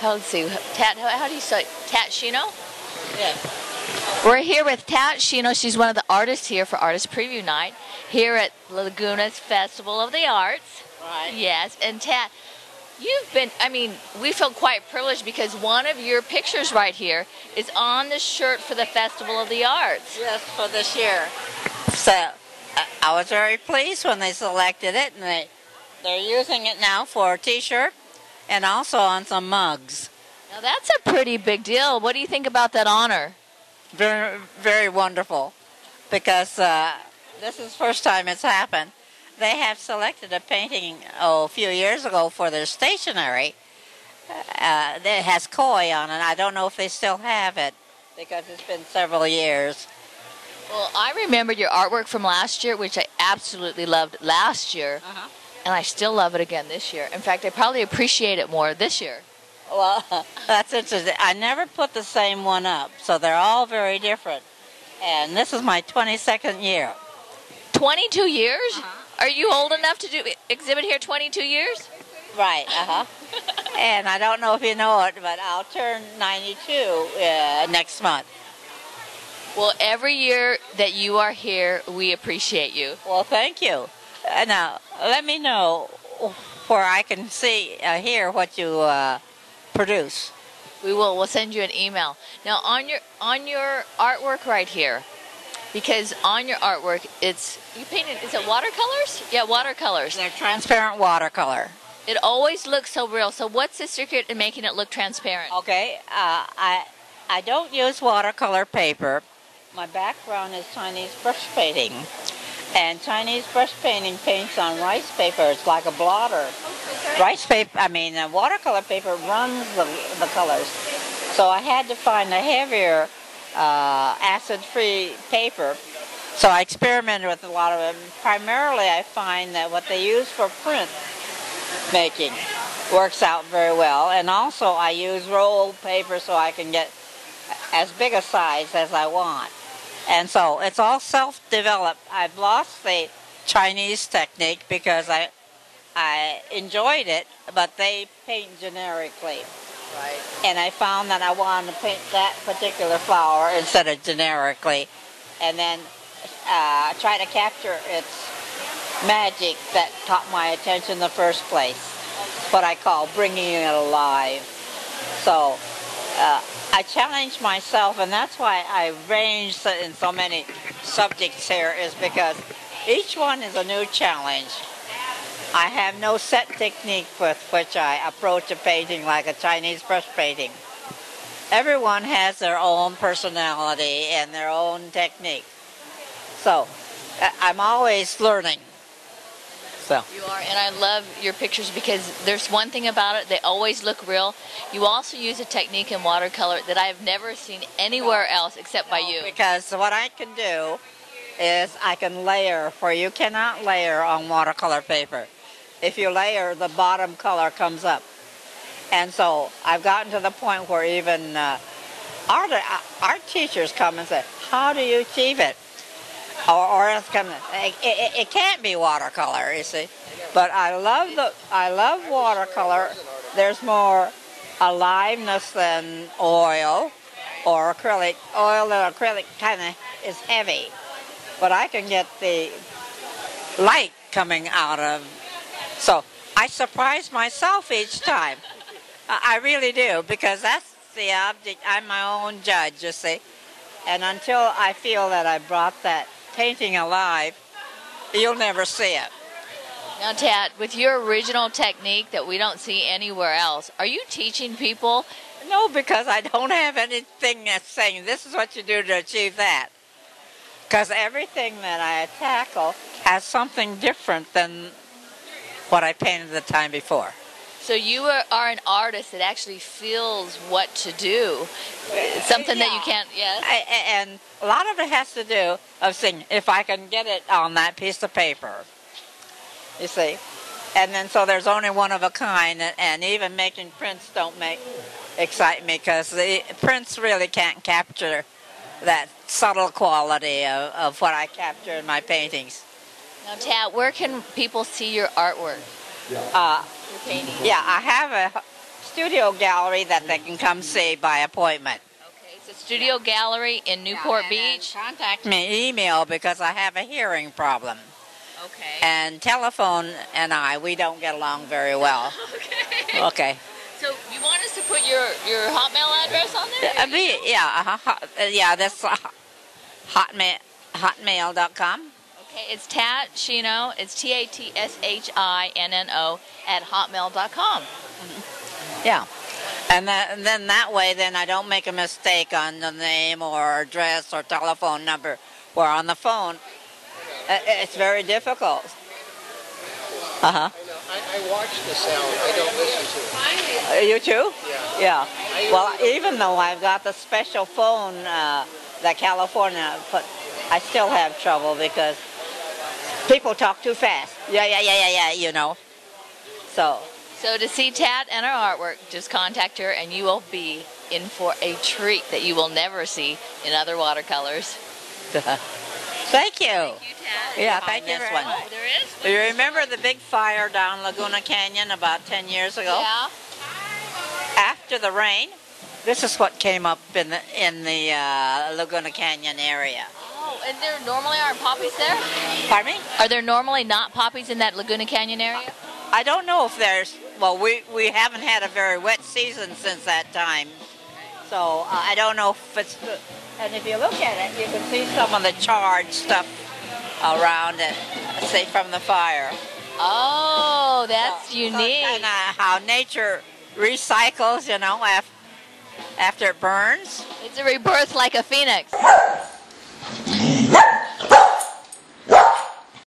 how, let's see, Tat, how, how do you say, Tat Shinno? Yeah. We're here with Tat Shinno. She's one of the artists here for Artist Preview Night here at Laguna's Festival of the Arts. Right. Yes, and Tat, you've been, I mean, we feel quite privileged because one of your pictures right here is on the shirt for the Festival of the Arts. Yes, for this year. So I- I was very pleased when they selected it, and they they're using it now for a T-shirt and also on some mugs. Now that's a pretty big deal. What do you think about that honor? Very very wonderful, because uh, this is the first time it's happened. They have selected a painting oh, a few years ago for their stationery. Uh, that has koi on it. I don't know if they still have it because it's been several years. Well, I remembered your artwork from last year, which I absolutely loved last year, Uh-huh. And I still love it again this year. In fact, I probably appreciate it more this year. Well, that's interesting. I never put the same one up, so they're all very different. And this is my 22nd year. 22 years? Uh-huh. Are you old enough to do exhibit here 22 years? Right, uh huh. and I don't know if you know it, but I'll turn 92 uh, next month. Well, every year that you are here, we appreciate you. Well, thank you. Uh, now, let me know where I can see, uh, hear what you uh, produce. We will. We'll send you an email. Now, on your on your artwork right here, because on your artwork, it's you painted. Is it watercolors? Yeah, watercolors. They're transparent watercolor. It always looks so real. So, what's the secret in making it look transparent? Okay, uh, I I don't use watercolor paper. My background is Chinese brush painting, and Chinese brush painting paints on rice paper. It's like a blotter. Rice paper, I mean, uh, watercolor paper runs the, the colors. So I had to find a heavier uh, acid-free paper. So I experimented with a lot of them. Primarily, I find that what they use for print making works out very well. And also I use roll paper so I can get as big a size as I want. And so it's all self-developed. I've lost the Chinese technique because I I enjoyed it, but they paint generically. Right. And I found that I wanted to paint that particular flower instead of generically. And then uh, try to capture its magic that caught my attention in the first place. What I call bringing it alive. So uh, I challenged myself, and that's why I range in so many subjects here, is because each one is a new challenge. I have no set technique with which I approach a painting like a Chinese brush painting. Everyone has their own personality and their own technique. So I'm always learning. So You are, and I love your pictures because there's one thing about it, they always look real. You also use a technique in watercolor that I have never seen anywhere else except by you. because what I can do is I can layer, for you cannot layer on watercolor paper. If you layer, the bottom color comes up. And so I've gotten to the point where even uh, art, uh, art teachers come and say, how do you achieve it? Or, or it's come, it, it, it can't be watercolor, you see. But I love the, I love watercolor. There's more aliveness than oil or acrylic. Oil and acrylic kind of is heavy, but I can get the light coming out of. So I surprise myself each time. I really do because that's the object. I'm my own judge, you see. And until I feel that I brought that painting alive, you'll never see it. Now, Tat, with your original technique that we don't see anywhere else, are you teaching people? No, because I don't have anything that's saying this is what you do to achieve that. Because everything that I tackle has something different than what I painted the time before. So you are, are an artist that actually feels what to do. It's something that you can't. Yes. I, and a lot of it has to do of saying if I can get it on that piece of paper. You see, and then so there's only one of a kind, and, and even making prints don't make excite me because the prints really can't capture that subtle quality of, of what I capture in my paintings. Now, Tat, where can people see your artwork? Uh, yeah, I have a studio gallery that they can come see by appointment. Okay, it's a studio gallery in Newport Yeah, and then Beach. Contact me email because I have a hearing problem. Okay. And telephone and I, we don't get along very well. okay. Okay. So you want us to put your your Hotmail address on there? Uh, me, yeah, uh-huh, hot- uh, yeah, that's uh, hotmail, hotmail.com. Okay, it's Tat Shinno. It's T A T S H I N N O at hotmail.com. Yeah. And, that, and then that way, then I don't make a mistake on the name or address or telephone number. Where on the phone, it's very difficult. Uh huh. I. I, I watch the sound. I don't listen to it. Uh, you too? Yeah. Yeah. Well, even though I've got the special phone uh, that California put, I still have trouble because people talk too fast. Yeah, yeah, yeah, yeah, yeah. You know. So. So to see Tat and her artwork, just contact her and you will be in for a treat that you will never see in other watercolors. Thank you. Thank you, Tat. Yeah, thank you very one. Oh, there is? Do you remember the big fire down Laguna Canyon about 10 years ago? Yeah. After the rain, this is what came up in the in the uh, Laguna Canyon area. And there normally aren't poppies there? Pardon me? Are there normally not poppies in that Laguna Canyon area? I don't know if there's. Well, we we haven't had a very wet season since that time, so uh, I don't know if it's. And if you look at it, you can see some of the charred stuff around it, say from the fire. Oh, that's So- unique. So, and uh, how nature recycles, you know, af- after it burns. It's a rebirth like a phoenix.